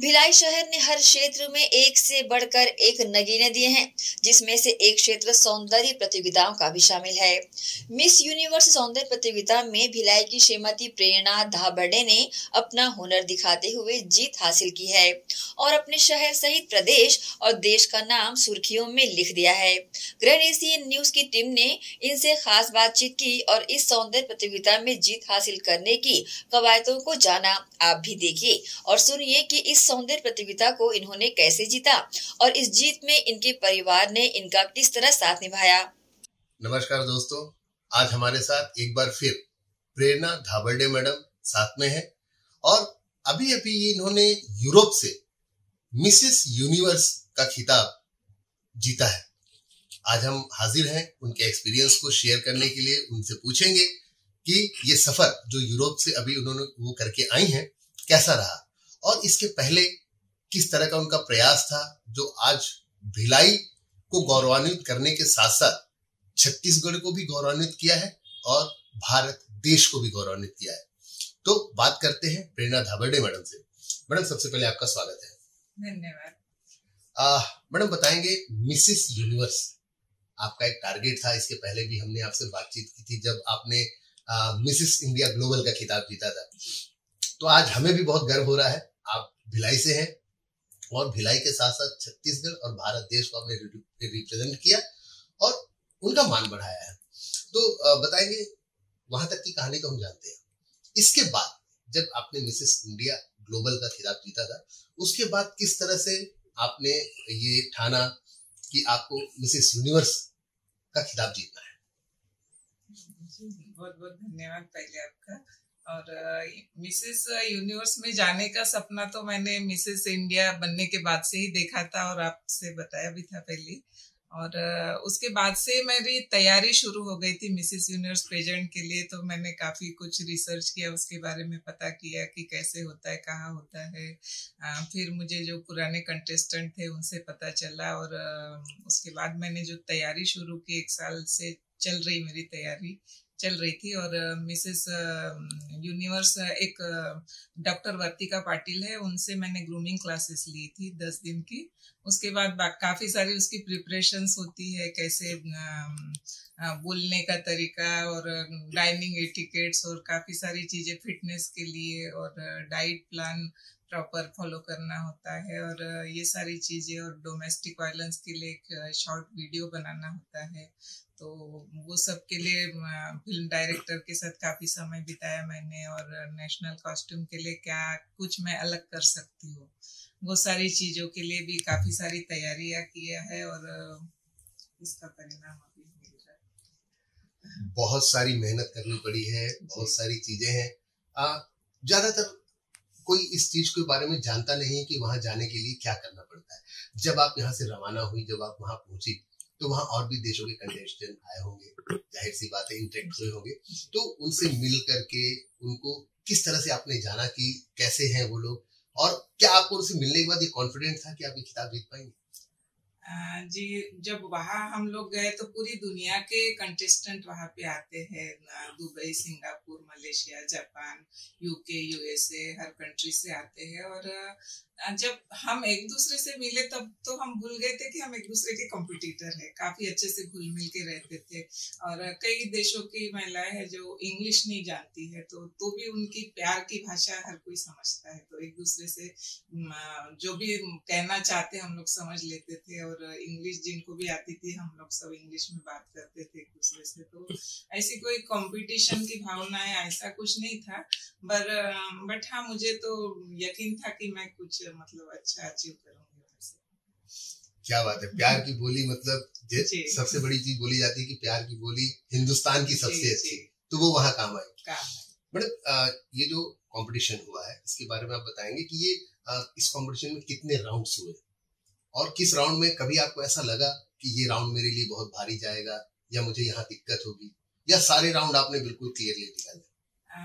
भिलाई शहर ने हर क्षेत्र में एक से बढ़कर एक नगीने दिए हैं, जिसमें से एक क्षेत्र सौंदर्य प्रतियोगिताओं का भी शामिल है। मिस यूनिवर्स सौंदर्य प्रतियोगिता में भिलाई की श्रीमती प्रेरणा धाबड़े ने अपना हुनर दिखाते हुए जीत हासिल की है और अपने शहर सहित प्रदेश और देश का नाम सुर्खियों में लिख दिया है। ग्रैंड एशियन न्यूज़ की टीम ने इनसे खास बातचीत की और इस सौंदर्य प्रतियोगिता में जीत हासिल करने की कवायतों को जाना आप भी देखिए और सुनिए की इस सौंदर्य प्रतियोगिता को इन्होंने कैसे जीता और इस जीत में इनके परिवार ने इनका किस तरह साथ निभाया? नमस्कार दोस्तों, आज हमारे साथ एक बार फिर प्रेरणा धाबरडे मैडम साथ में है और अभी अभी इन्होंने यूरोप से मिसेस यूनिवर्स का खिताब जीता है। आज हम हाजिर हैं उनके एक्सपीरियंस को शेयर करने के लिए। उनसे पूछेंगे कि ये सफ़र जो यूरोप से अभी उन्होंने वो करके आई हैं, कैसा रहा? और इसके पहले किस तरह का उनका प्रयास था जो आज भिलाई को गौरवान्वित करने के साथ साथ छत्तीसगढ़ को भी गौरवान्वित किया है और भारत देश को भी गौरवान्वित किया है। तो बात करते हैं प्रेरणा धाबरडे मैडम से। मैडम सबसे पहले आपका स्वागत है। धन्यवाद। मैडम बताएँगे मिसिस यूनिवर्स आपका एक टारगेट था इसके पहले भी हमने आपसे बातचीत की थी जब आपने मिसिस इंडिया ग्लोबल का खिताब जीता था। तो आज हमें भी बहुत गर्व हो रहा है आप भिलाई से हैं, और भिलाई के साथ साथ छत्तीसगढ़ और भारत देश को आपने रिप्रेजेंट किया, और उनका मान बढ़ाया है। तो बताएँगे, वहाँ तक की कहानी को हम जानते हैं। इसके बाद, जब आपने मिसेस इंडिया ग्लोबल का खिताब जीता था, उसके बाद किस तरह से आपने ये ठाना कि आपको मिसेस यूनिवर्स का खिताब जीतना है? बहुत बहुत धन्यवाद पहले आपका। और मिसेस यूनिवर्स में जाने का सपना तो मैंने मिसेस इंडिया बनने के बाद से ही देखा था और आपसे बताया भी था पहले। और उसके बाद से मेरी तैयारी शुरू हो गई थी मिसेस यूनिवर्स प्रेजेंट के लिए तो मैंने काफ़ी कुछ रिसर्च किया, उसके बारे में पता किया कि कैसे होता है, कहाँ होता है। फिर मुझे जो पुराने कंटेस्टेंट थे, उनसे पता चला और उसके बाद मैंने जो तैयारी शुरू की, एक साल से चल रही मेरी तैयारी चल रही थी और मिसेस यूनिवर्स एक डॉक्टर वर्तिका पाटिल है, उनसे मैंने ग्रूमिंग क्लासेस ली थी दस दिन की। उसके बाद काफ़ी सारी उसकी प्रिपरेशंस होती है, कैसे बोलने का तरीका और डाइनिंग एटिकेट्स और काफ़ी सारी चीज़ें फिटनेस के लिए और डाइट प्लान प्रॉपर फॉलो करना होता है और ये सारी चीज़ें और डोमेस्टिक वायलेंस के लिए एक शॉर्ट वीडियो बनाना होता है। तो वो सब के लिए फ़िल्म डायरेक्टर के साथ काफ़ी समय बिताया मैंने और नेशनल कॉस्ट्यूम के लिए क्या कुछ मैं अलग कर सकती हूँ। वो सारी चीज़ों के लिए भी काफ़ी सारी तैयारियाँ किया है और इसका परिणाम अभी मिल रहा है। बहुत सारी मेहनत करनी पड़ी है बहुत सारी चीज़ें हैं। ज़्यादातर कोई इस चीज़ के बारे में जानता नहीं है कि वहाँ जाने के लिए क्या करना पड़ता है। जब आप यहाँ से रवाना हुई, जब आप वहाँ पहुँची तो वहाँ और भी देशों के कंटेस्टेंट आए होंगे, ज़ाहिर सी बात है इंटरेक्ट हुए होंगे। तो उनसे मिल करके उनको किस तरह से आपने जाना कि कैसे हैं वो लोग? और क्या आपको उनसे मिलने के बाद ये कॉन्फिडेंट था कि आप ये किताब जीत पाएँगे? जी, जब वहाँ हम लोग गए तो पूरी दुनिया के कंटेस्टेंट वहाँ पे आते हैं। Dubai, Singapore, Malaysia, Japan UK USA हर कंट्री से आते हैं और जब हम एक दूसरे से मिले तब तो हम भूल गए थे कि हम एक दूसरे के कॉम्पिटिटर है। काफ़ी अच्छे से घुल मिल के रहते थे और कई देशों की महिलाएँ हैं जो इंग्लिश नहीं जानती है तो तो भी उनकी प्यार की भाषा हर कोई समझता है। तो एक दूसरे से जो भी कहना चाहते हम लोग समझ लेते थे और इंग्लिश जिनको भी आती थी हम लोग सब इंग्लिश में बात करते थे एक दूसरे से तो ऐसी कोई कंपटीशन की भावना है ऐसा कुछ नहीं था। पर बट हाँ मुझे तो यकीन था कि मैं कुछ मतलब अच्छा अचीव करूँगी क्या बात है प्यार की बोली मतलब सबसे बड़ी चीज़ बोली जाती है कि प्यार की बोली हिंदुस्तान की सबसे अच्छी तो वो वहाँ काम आई। मैडम ये जो कंपटीशन हुआ है इसके बारे में आप बताएँगे कि ये इस कंपटीशन में कितने राउंड्स हुए? और किस राउंड में कभी आपको ऐसा लगा कि ये राउंड मेरे लिए बहुत भारी जाएगा या मुझे यहाँ दिक्कत होगी? या सारे राउंड आपने बिल्कुल क्लियरली निकाले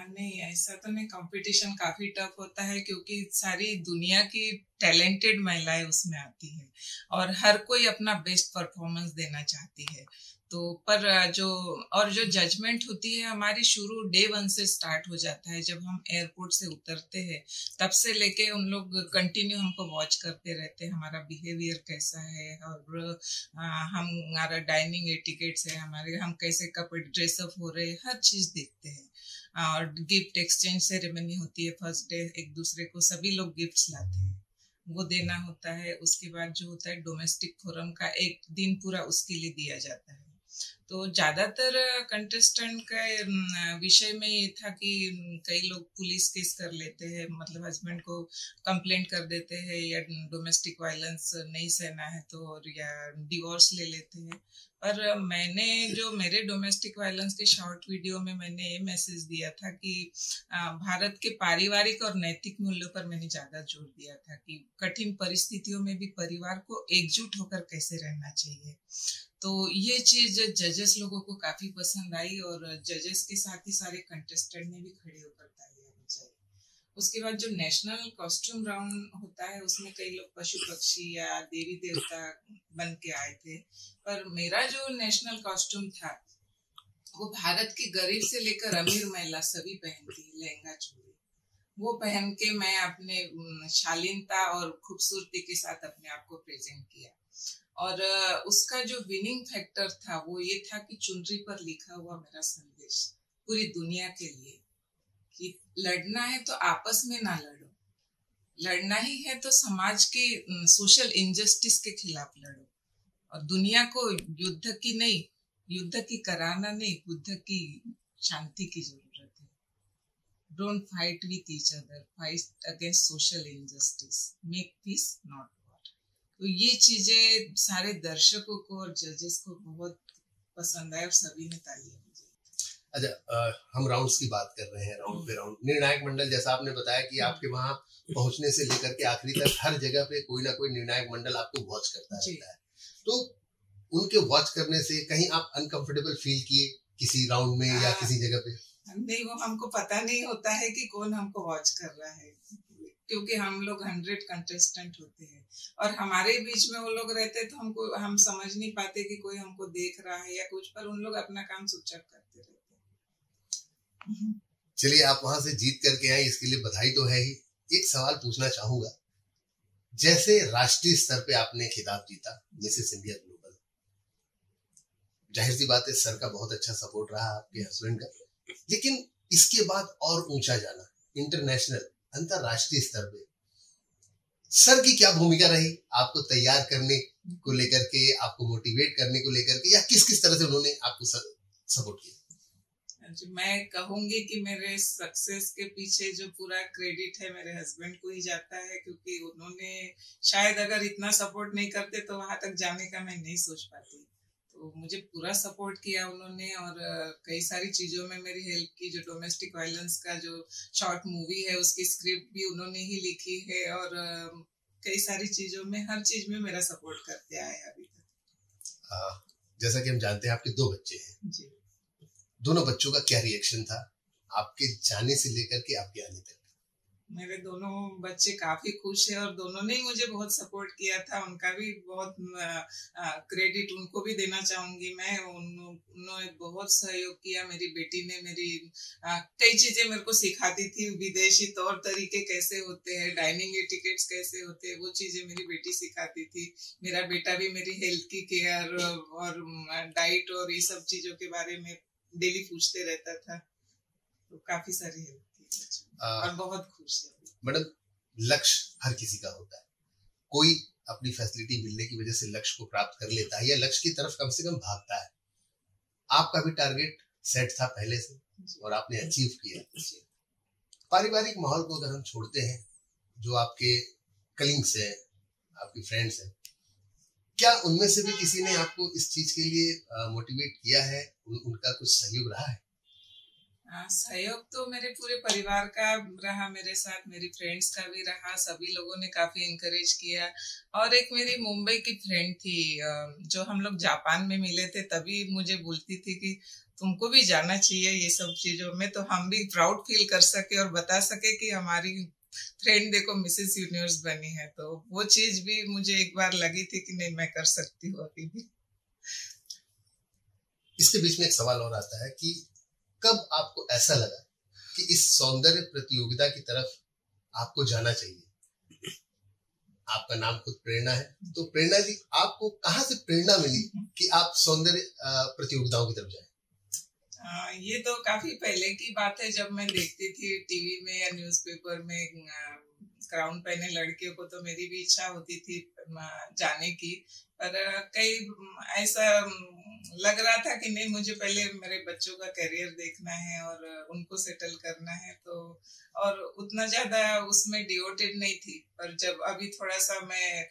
नहीं, ऐसा तो नहीं। कंपटीशन काफ़ी टफ होता है क्योंकि सारी दुनिया की टैलेंटेड महिलाएँ उसमें आती है और हर कोई अपना बेस्ट परफॉर्मेंस देना चाहती है। तो पर जो, और जो जजमेंट होती है हमारी शुरू डे वन से स्टार्ट हो जाता है जब हम एयरपोर्ट से उतरते हैं, तब से लेके उन लोग कंटिन्यू हमको वॉच करते रहते हैं, हमारा बिहेवियर कैसा है और हम, हमारा डाइनिंग एटिकेट्स है हमारे, हम कैसे कपड़े ड्रेसअप हो रहे हैं, हर चीज़ देखते हैं। और गिफ्ट एक्सचेंज सेरेमनी होती है फ़र्स्ट डे एक दूसरे को सभी लोग गिफ्ट्स लाते हैं। वो देना होता है, उसके बाद जो होता है डोमेस्टिक फोरम का एक दिन पूरा उसके लिए दिया जाता है। तो ज़्यादातर कंटेस्टेंट का विषय में ये था कि कई लोग पुलिस केस कर लेते हैं मतलब हस्बैंड को कंप्लेंट कर देते हैं या डोमेस्टिक वायलेंस नहीं सहना है तो और, या डिवोर्स ले लेते हैं। पर मैंने जो मेरे डोमेस्टिक वायलेंस के शॉर्ट वीडियो में मैंने ये मैसेज दिया था कि भारत के पारिवारिक और नैतिक मूल्यों पर मैंने ज़्यादा ज़ोर दिया था कि कठिन परिस्थितियों में भी परिवार को एकजुट होकर कैसे रहना चाहिए। तो ये चीज़ जजेस लोगों को काफ़ी पसंद आई और जजेस के साथ ही सारे कंटेस्टेंट ने भी खड़े होकर तालियाँ बजाई। उसके बाद जो नेशनल कॉस्ट्यूम राउंड होता है, उसमें कई लोग पशु पक्षी या देवी देवता बन के आए थे। पर मेरा जो नेशनल कॉस्ट्यूम था, वो भारत की गरीब से लेकर अमीर महिला सभी पहनती है, लहंगा चोली वो पहन के मैं अपने शालीनता और खूबसूरती के साथ अपने आप को प्रेजेंट किया। और उसका जो विनिंग फैक्टर था, वो ये था कि चुनरी पर लिखा हुआ मेरा संदेश पूरी दुनिया के लिए कि लड़ना है तो आपस में ना लड़ो। लड़ना ही है तो समाज के सोशल इनजस्टिस के खिलाफ लड़ो। और दुनिया को युद्ध की नहीं, युद्ध की कराना नहीं युद्ध की शांति की ज़रूरत है। Don't fight with each other fight against social injustice make peace not तो ये चीज़ें सारे दर्शकों को और जजेस को बहुत पसंद आए और सभी ने तालियाँ अच्छा हम राउंड्स की बात कर रहे हैं राउंड पे राउंड निर्णायक मंडल जैसा आपने बताया कि आपके वहाँ पहुँचने से लेकर के आखिरी तक हर जगह पे कोई ना कोई निर्णायक मंडल आपको वॉच करता रहता है। तो उनके वॉच करने से कहीं आप अनकंफर्टेबल फील किए किसी राउंड में या किसी जगह पे? नहीं वो हमको पता नहीं होता है कि कौन हमको वॉच कर रहा है। क्योंकि हम लोग हंड्रेड कंटेस्टेंट होते हैं। और हमारे बीच में वो लोग रहते तो हमको, हम समझ नहीं पाते कि कोई हमको देख रहा है या कुछ, पर उन लोग अपना काम सुचक करते रहते हैं। चलिए, आप वहाँ से जीत करके आए, इसके लिए बधाई तो है ही। एक सवाल पूछना चाहूँगा। जैसे राष्ट्रीय स्तर पे आपने खिताब जीता मिसेस इंडिया ग्लोबल ज़ाहिर सी बात है, सर का बहुत अच्छा सपोर्ट रहा आपके हस्बैंड का। लेकिन इसके बाद और ऊँचा जाना इंटरनेशनल अंतरराष्ट्रीय स्तर पे। सर की क्या भूमिका रही? आपको तैयार करने को लेकर के, आपको मोटिवेट करने को लेकर के, या किस किस तरह से उन्होंने आपको सपोर्ट किया? मैं कहूँगी कि मेरे सक्सेस के पीछे जो पूरा क्रेडिट है मेरे हस्बैंड को ही जाता है, क्योंकि उन्होंने शायद अगर इतना सपोर्ट नहीं करते तो वहाँ तक जाने का मैं नहीं सोच पाती। तो मुझे पूरा सपोर्ट किया उन्होंने और कई सारी चीज़ों में मेरी हेल्प की जो डोमेस्टिक वायलेंस का जो शॉर्ट मूवी है उसकी स्क्रिप्ट भी उन्होंने ही लिखी है और कई सारी चीज़ों में हर चीज़ में मेरा सपोर्ट करते आए अभी तक। जैसा कि हम जानते हैं आपके दो बच्चे हैं। जी। दोनों बच्चों का क्या रिएक्शन था? आपके जाने से लेकर के आपके आने तक? मेरे दोनों बच्चे काफ़ी खुश है और दोनों ने ही मुझे बहुत सपोर्ट किया था। उनका भी बहुत क्रेडिट उनको भी देना चाहूँगी मैं। उन्होंने बहुत सहयोग किया। मेरी बेटी ने मेरी कई चीज़ें मेरे को सिखाती थी। विदेशी तौर तरीके कैसे होते हैं डाइनिंग एटिकेट्स कैसे होते हैं, वो चीज़ें मेरी बेटी सिखाती थी। मेरा बेटा भी मेरी हेल्थ की केयर और डाइट और ये सब चीज़ों के बारे में डेली पूछते रहता था। तो काफ़ी सारी हेल्प और बहुत खुश है। मैडम लक्ष्य हर किसी का होता है। कोई अपनी फैसिलिटी मिलने की वजह से लक्ष्य को प्राप्त कर लेता है या लक्ष्य की तरफ़ कम से कम भागता है। आपका भी टारगेट सेट था पहले से और आपने अचीव किया। पारिवारिक माहौल को अगर हम छोड़ते हैं जो आपके कलिंग्स हैं आपकी फ्रेंड्स हैं क्या उनमें से भी किसी ने आपको इस चीज़ के लिए मोटिवेट किया है? उन, उनका कुछ सहयोग रहा है? सहयोग तो मेरे पूरे परिवार का रहा, मेरे साथ मेरी फ्रेंड्स का भी रहा, सभी लोगों ने काफ़ी इंकरेज किया। और एक मेरी मुंबई की फ्रेंड थी जो हम लोग जापान में मिले थे, तभी मुझे बोलती थी कि तुमको भी जाना चाहिए ये सब चीज़ों में तो हम भी प्राउड फील कर सके और बता सके कि हमारी फ्रेंड देखो मिसेस यूनिवर्स बनी है। तो वो चीज़ भी मुझे एक बार लगी थी कि नहीं, मैं कर सकती हूँ अभी भी। इसके बीच में एक सवाल और आता है कि कब आपको ऐसा लगा कि इस सौंदर्य प्रतियोगिता की तरफ़ आपको जाना चाहिए? आपका नाम खुद प्रेरणा है। तो प्रेरणा जी, आपको कहाँ से प्रेरणा मिली कि आप सौंदर्य प्रतियोगिताओं की तरफ़ जाए? ये तो काफ़ी पहले की बात है। जब मैं देखती थी टीवी में या न्यूज़पेपर में क्राउन पहने लड़कियों को तो मेरी भी इच्छा होती थी जाने की। पर कई, ऐसा लग रहा था कि नहीं, मुझे पहले मेरे बच्चों का करियर देखना है और उनको सेटल करना है तो और उतना ज़्यादा उसमें डिओटेड नहीं थी। पर जब अभी थोड़ा सा मैं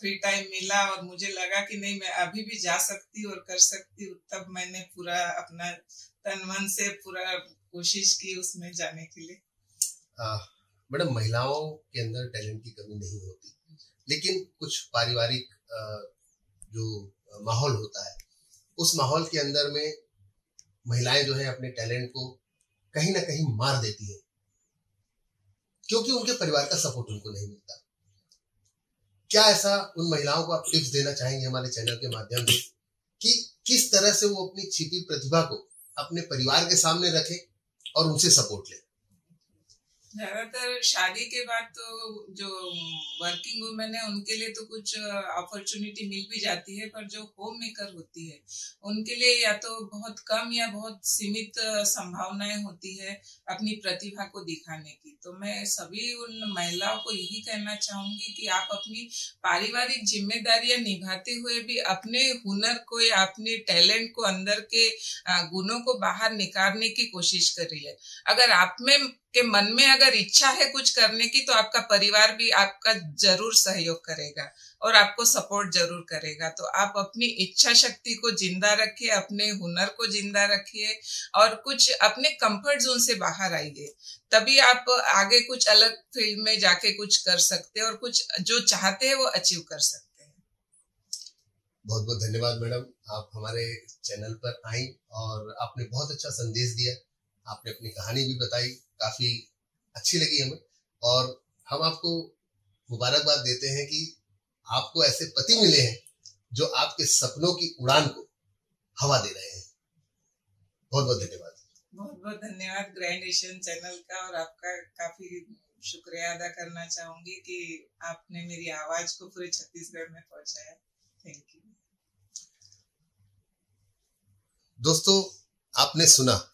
फ्री टाइम मिला और मुझे लगा कि नहीं, मैं अभी भी जा सकती और कर सकती हूँ, तब मैंने पूरा अपना तन मन से पूरा कोशिश की उसमें जाने के लिए। मैडम, महिलाओं के अंदर टैलेंट की कमी नहीं होती। लेकिन कुछ पारिवारिक जो माहौल होता है, उस माहौल के अंदर में महिलाएँ जो है अपने टैलेंट को कहीं ना कहीं मार देती हैं। क्योंकि उनके परिवार का सपोर्ट उनको नहीं मिलता। क्या ऐसा उन महिलाओं को आप टिप्स देना चाहेंगे हमारे चैनल के माध्यम से कि किस तरह से वो अपनी छिपी प्रतिभा को अपने परिवार के सामने रखें और उनसे सपोर्ट लें? ज़्यादातर शादी के बाद तो जो वर्किंग वुमेन है, उनके लिए तो कुछ अपॉर्चुनिटी मिल भी जाती है, पर जो होम मेकर होती है, उनके लिए या तो बहुत कम या बहुत सीमित संभावनाएँ होती है अपनी प्रतिभा को दिखाने की। तो मैं सभी उन महिलाओं को यही कहना चाहूँगी कि आप अपनी पारिवारिक जिम्मेदारियाँ निभाते हुए भी अपने हुनर को या अपने टैलेंट को अंदर के गुणों को बाहर निकालने की कोशिश कर रही है अगर आप में के मन में अगर इच्छा है कुछ करने की तो आपका परिवार भी आपका ज़रूर सहयोग करेगा और आपको सपोर्ट ज़रूर करेगा। तो आप अपनी इच्छा शक्ति को ज़िंदा रखिए, अपने हुनर को ज़िंदा रखिए और कुछ अपने कंफर्ट जोन से बाहर आइए। तभी आप आगे कुछ अलग फ़ील्ड में जाके कुछ कर सकते हैं और कुछ जो चाहते हैं वो अचीव कर सकते हैं। बहुत बहुत धन्यवाद मैडम। आप हमारे चैनल पर आई और आपने बहुत अच्छा संदेश दिया। आपने अपनी कहानी भी बताई काफ़ी अच्छी लगी हमें। और हम आपको मुबारकबाद देते हैं कि आपको ऐसे पति मिले हैं जो आपके सपनों की उड़ान को हवा दे रहे हैं। बहुत बहुत धन्यवाद। बहुत बहुत धन्यवाद ग्रैंड एशियन चैनल का और आपका काफ़ी शुक्रिया अदा करना चाहूँगी कि आपने मेरी आवाज़ को पूरे छत्तीसगढ़ में पहुँचाया। थैंक यू दोस्तों आपने सुना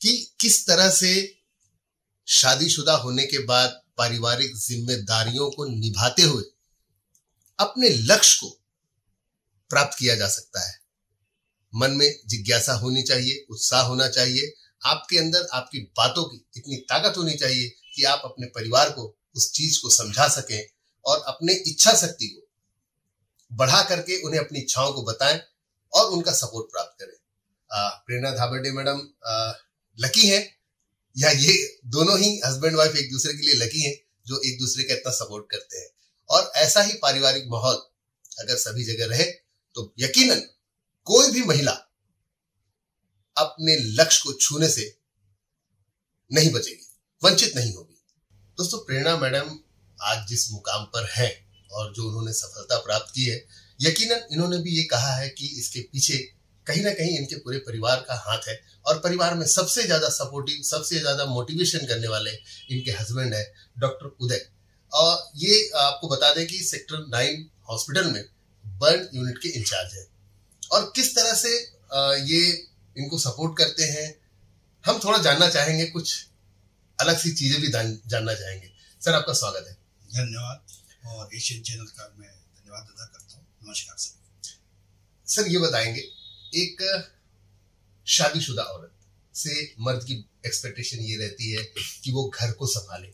कि किस तरह से शादीशुदा होने के बाद पारिवारिक जिम्मेदारियों को निभाते हुए अपने लक्ष्य को प्राप्त किया जा सकता है। मन में जिज्ञासा होनी चाहिए, उत्साह होना चाहिए। आपके अंदर आपकी बातों की इतनी ताकत होनी चाहिए कि आप अपने परिवार को उस चीज़ को समझा सकें और अपने इच्छा शक्ति को बढ़ा करके उन्हें अपनी इच्छाओं को बताएँ और उनका सपोर्ट प्राप्त करें। प्रेरणा धाबरडे मैडम लकी है, या ये दोनों ही हस्बैंड वाइफ एक दूसरे के लिए लकी हैं, जो एक दूसरे का इतना सपोर्ट करते हैं। और ऐसा ही पारिवारिक माहौल अगर सभी जगह रहे तो यकीनन कोई भी महिला अपने लक्ष्य को छूने से नहीं बचेगी, वंचित नहीं होगी। दोस्तों, प्रेरणा मैडम आज जिस मुकाम पर है और जो उन्होंने सफलता प्राप्त की है, यकीनन इन्होंने भी ये कहा है कि इसके पीछे कहीं ना कहीं इनके पूरे परिवार का हाथ है और परिवार में सबसे ज़्यादा सपोर्टिव सबसे ज़्यादा मोटिवेशन करने वाले इनके हस्बैंड है डॉक्टर उदय और ये आपको बता दें कि सेक्टर नाइन हॉस्पिटल में बर्न यूनिट के इंचार्ज है। और किस तरह से ये इनको सपोर्ट करते हैं हम थोड़ा जानना चाहेंगे कुछ अलग सी चीज़ें भी जानना चाहेंगे। सर आपका स्वागत है। धन्यवाद। और एशियन चैनल का मैं धन्यवाद अदा करता हूँ। नमस्कार सर। सर ये बताएँगे एक शादीशुदा औरत से मर्द की एक्सपेक्टेशन ये रहती है कि वो घर को संभाले।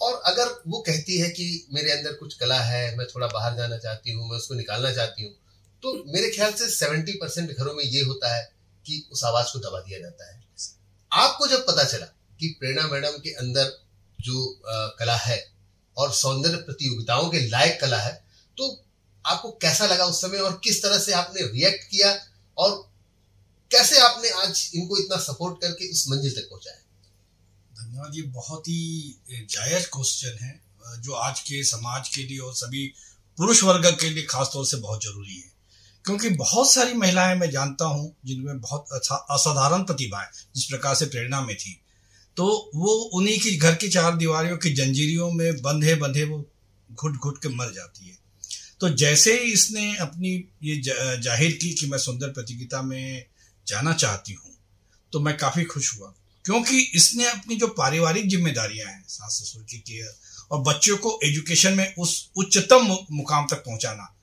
और अगर वो कहती है कि मेरे अंदर कुछ कला है मैं थोड़ा बाहर जाना चाहती हूँ मैं उसको निकालना चाहती हूँ तो मेरे ख्याल से सेवेंटी परसेंट घरों में ये होता है कि उस आवाज़ को दबा दिया जाता है। आपको जब पता चला कि प्रेरणा मैडम के अंदर जो आ, कला है और सौंदर्य प्रतियोगिताओं के लायक कला है तो आपको कैसा लगा उस समय और किस तरह से आपने रिएक्ट किया और कैसे आपने आज इनको इतना सपोर्ट करके उस मंजिल तक पहुँचाया? धन्यवाद, ये बहुत ही जायज़ क्वेश्चन है जो आज के समाज के लिए और सभी पुरुष वर्ग के लिए खासतौर से बहुत ज़रूरी है। क्योंकि बहुत सारी महिलाएँ मैं जानता हूँ, जिनमें बहुत अच्छा असाधारण प्रतिभा जिस प्रकार से प्रेरणा में थी तो वो उन्हीं की घर की चार दीवारियों की जंजीरियों में बंधे बंधे वो घुट घुट के मर जाती है। तो जैसे ही इसने अपनी ये ज़ाहिर की कि मैं सुंदर प्रतियोगिता में जाना चाहती हूँ तो मैं काफ़ी खुश हुआ। क्योंकि इसने अपनी जो पारिवारिक जिम्मेदारियाँ हैं, सास ससुर की केयर और बच्चों को एजुकेशन में उस उच्चतम मुकाम तक पहुंचाना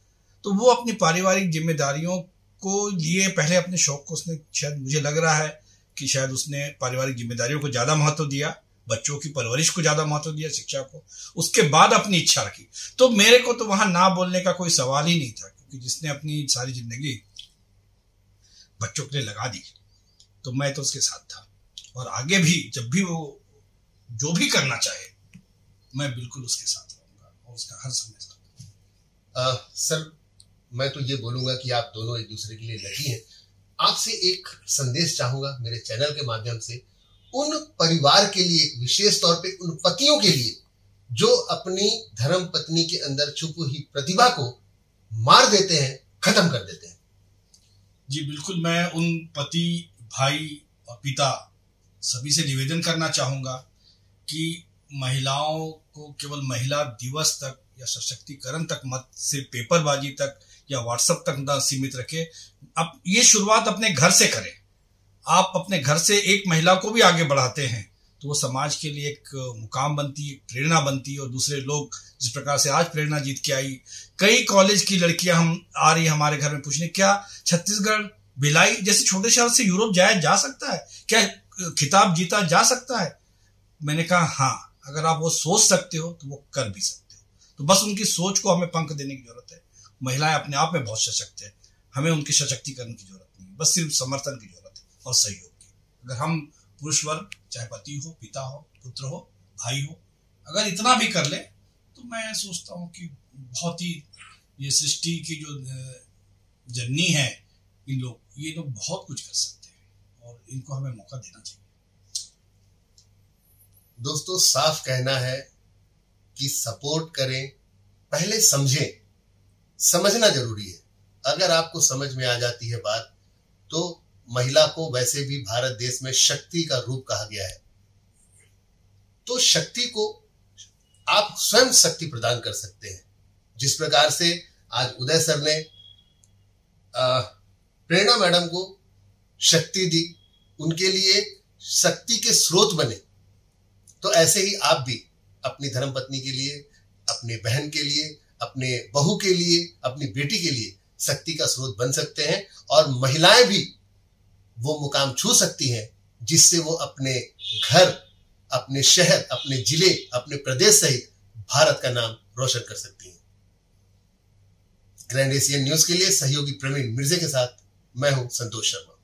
तो वो अपनी पारिवारिक जिम्मेदारियों को लिए पहले अपने शौक को उसने, शायद मुझे लग रहा है कि शायद उसने पारिवारिक जिम्मेदारियों को ज़्यादा महत्व दिया। बच्चों की परवरिश को ज़्यादा महत्व दिया, शिक्षा को। उसके बाद अपनी इच्छा रखी। तो मेरे को तो वहाँ ना बोलने का कोई सवाल ही नहीं था, क्योंकि जिसने अपनी सारी ज़िंदगी बच्चों के लिए लगा दी तो मैं तो उसके साथ था। और आगे भी, जब भी वो जो भी करना चाहे, मैं बिल्कुल उसके साथ रहूँगा और उसका हर समय साथ सर, मैं तो ये बोलूँगा कि आप दोनों एक दूसरे के लिए लगी हैं। आपसे एक संदेश चाहूँगा मेरे चैनल के माध्यम से। उन परिवार के लिए, विशेष तौर पे उन पतियों के लिए, जो अपनी धर्म पत्नी के अंदर छुप हुई प्रतिभा को मार देते हैं, खत्म कर देते हैं। जी, बिल्कुल मैं उन पति, भाई और पिता सभी से निवेदन करना चाहूँगा कि महिलाओं को केवल महिला दिवस तक या सशक्तिकरण तक मत से पेपरबाजी तक या व्हाट्सएप तक ना सीमित रखे। अब ये शुरुआत अपने घर से करें। आप अपने घर से एक महिला को भी आगे बढ़ाते हैं तो वो समाज के लिए एक मुकाम बनती है प्रेरणा बनती है और दूसरे लोग जिस प्रकार से आज प्रेरणा जीत के आई। कई कॉलेज की लड़कियाँ हम आ रही हमारे घर में पूछने, क्या छत्तीसगढ़ भिलाई जैसे छोटे शहर से यूरोप जाया जा सकता है? क्या खिताब जीता जा सकता है? मैंने कहा हाँ अगर आप वो सोच सकते हो तो वो कर भी सकते हो। तो बस उनकी सोच को हमें पंख देने की ज़रूरत है। महिलाएँ अपने आप में बहुत सशक्त है। हमें उनकी सशक्तिकरण की ज़रूरत नहीं बस सिर्फ़ समर्थन की ज़रूरत और सहयोग की अगर हम पुरुष वर्ग, चाहे पति हो, पिता हो, पुत्र हो, भाई हो, अगर इतना भी कर ले तो मैं सोचता हूँ कि बहुत ही ये सृष्टि की जो जननी है इन लोग, ये लोग बहुत कुछ कर सकते हैं और इनको हमें मौका देना चाहिए। दोस्तों, साफ़ कहना है कि सपोर्ट करें, पहले समझें। समझना ज़रूरी है। अगर आपको समझ में आ जाती है बात तो महिला को वैसे भी भारत देश में शक्ति का रूप कहा गया है। तो शक्ति को आप स्वयं शक्ति प्रदान कर सकते हैं। जिस प्रकार से आज उदय सर ने प्रेरणा मैडम को शक्ति दी, उनके लिए शक्ति के स्रोत बने। तो ऐसे ही आप भी अपनी धर्म पत्नी के लिए, अपने बहन के लिए, अपने बहू के लिए, अपनी बेटी के लिए शक्ति का स्रोत बन सकते हैं और महिलाएँ भी वो मुकाम छू सकती है, जिससे वो अपने घर, अपने शहर, अपने ज़िले, अपने प्रदेश सहित भारत का नाम रोशन कर सकती है। ग्रैंड एशियन न्यूज़ के लिए सहयोगी प्रवीण मिर्जे के साथ मैं हूँ संतोष शर्मा।